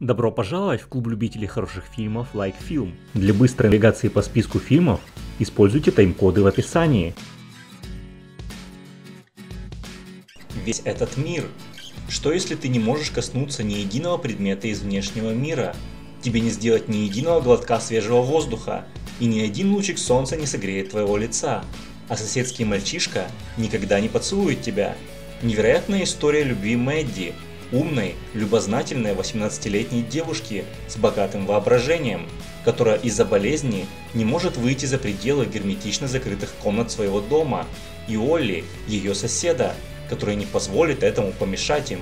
Добро пожаловать в клуб любителей хороших фильмов Like Film. Для быстрой навигации по списку фильмов используйте тайм-коды в описании. Весь этот мир. Что если ты не можешь коснуться ни единого предмета из внешнего мира? Тебе не сделать ни единого глотка свежего воздуха, и ни один лучик солнца не согреет твоего лица. А соседский мальчишка никогда не поцелует тебя. Невероятная история любви Мэдди, умной, любознательной 18-летней девушки с богатым воображением, которая из-за болезни не может выйти за пределы герметично закрытых комнат своего дома, и Олли, ее соседа, который не позволит этому помешать им.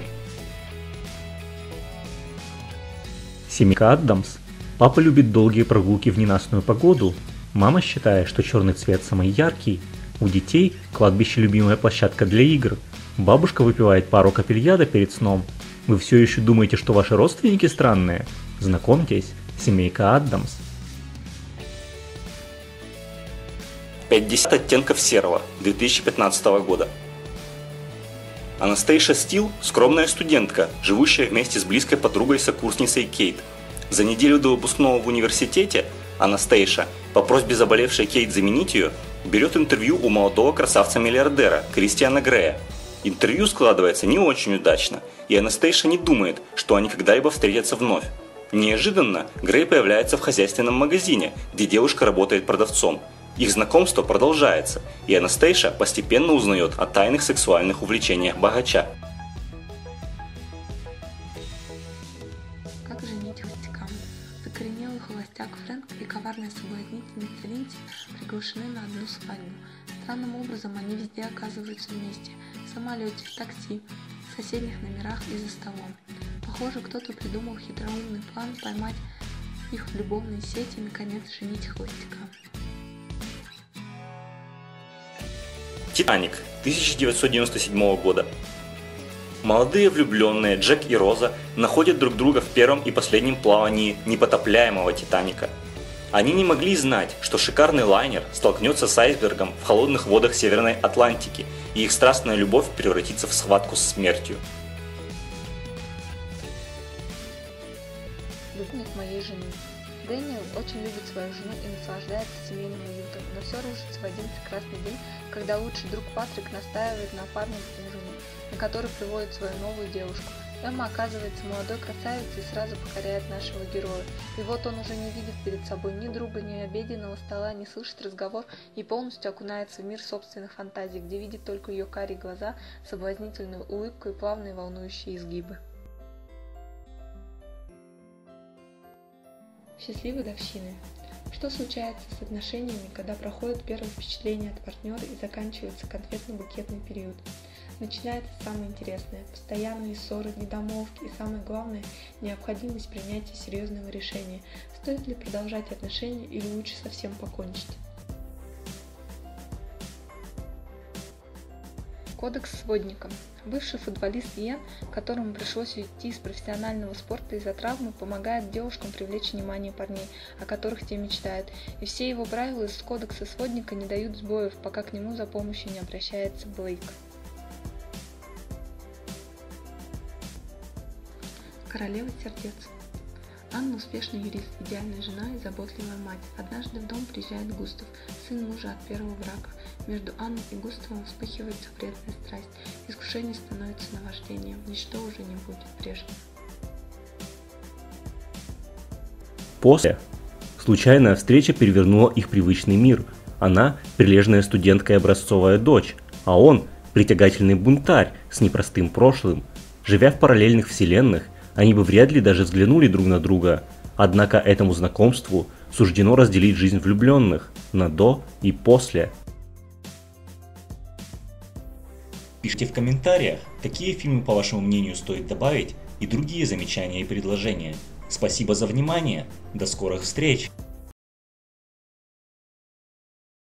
Семейка Аддамс. Папа любит долгие прогулки в ненастную погоду. Мама считает, что черный цвет самый яркий. У детей кладбище любимая площадка для игр. Бабушка выпивает пару капель яда перед сном. Вы все еще думаете, что ваши родственники странные? Знакомьтесь, семейка Аддамс. 50 оттенков серого 2015 года. Анастейша Стил – скромная студентка, живущая вместе с близкой подругой-сокурсницей Кейт. За неделю до выпускного в университете Анастейша, по просьбе заболевшей Кейт заменить ее, берет интервью у молодого красавца-миллиардера Кристиана Грея. Интервью складывается не очень удачно, и Анастейша не думает, что они когда-либо встретятся вновь. Неожиданно Грей появляется в хозяйственном магазине, где девушка работает продавцом. Их знакомство продолжается, и Анастейша постепенно узнает о тайных сексуальных увлечениях богача. Как женить холостяка? Закоренелый холостяк Фрэнк и коварная соблазнительница Линси приглашены на одну свадьбу. Странным образом они везде оказываются вместе. В самолете, в такси, в соседних номерах и за столом. Похоже, кто-то придумал хитроумный план поймать их в любовной сети и наконец женить холостяка. Титаник 1997 года. Молодые влюбленные Джек и Роза находят друг друга в первом и последнем плавании непотопляемого Титаника. Они не могли знать, что шикарный лайнер столкнется с айсбергом в холодных водах Северной Атлантики, и их страстная любовь превратится в схватку с смертью. Любовник моей жены. Дэниел очень любит свою жену и наслаждается семейным уютом, но все рушится в один прекрасный день, когда лучший друг Патрик настаивает на парном ужине, на который приводит свою новую девушку. Эмма оказывается молодой красавицей и сразу покоряет нашего героя. И вот он уже не видит перед собой ни друга, ни обеденного стола, не слышит разговор и полностью окунается в мир собственных фантазий, где видит только ее карие глаза, соблазнительную улыбку и плавные волнующие изгибы. Счастливой годовщины. Что случается с отношениями, когда проходит первое впечатление от партнера и заканчивается конфетно-букетный период? Начинается самое интересное – постоянные ссоры, недомолвки и самое главное – необходимость принятия серьезного решения, стоит ли продолжать отношения или лучше совсем покончить. Кодекс сводника. Бывший футболист Йен, которому пришлось уйти из профессионального спорта из-за травмы, помогает девушкам привлечь внимание парней, о которых те мечтают, и все его правила из кодекса сводника не дают сбоев, пока к нему за помощью не обращается Блейк. Королева сердец. Анна успешный юрист, идеальная жена и заботливая мать. Однажды в дом приезжает Густав, сын мужа от первого брака. Между Анной и Густавом вспыхивает запретная страсть. Искушение становится наваждением. Ничто уже не будет прежним. После. Случайная встреча перевернула их привычный мир. Она – прилежная студентка и образцовая дочь, а он – притягательный бунтарь с непростым прошлым. Живя в параллельных вселенных, они бы вряд ли даже взглянули друг на друга. Однако этому знакомству суждено разделить жизнь влюбленных на до и после. Пишите в комментариях, какие фильмы по вашему мнению стоит добавить и другие замечания и предложения. Спасибо за внимание, до скорых встреч!